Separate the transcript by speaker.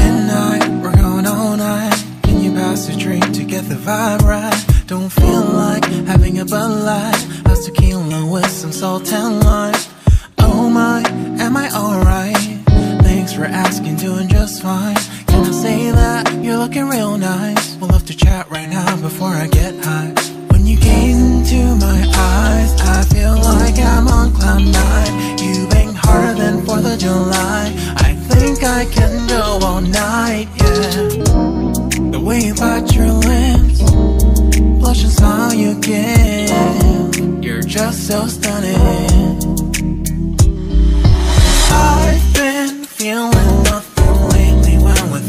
Speaker 1: midnight, we're going all night. Can you pass a drink to get the vibe right? Don't feel like having a Bud Light. A tequila with some salt and lime. Oh my, am I alright? Thanks for asking, doing just fine.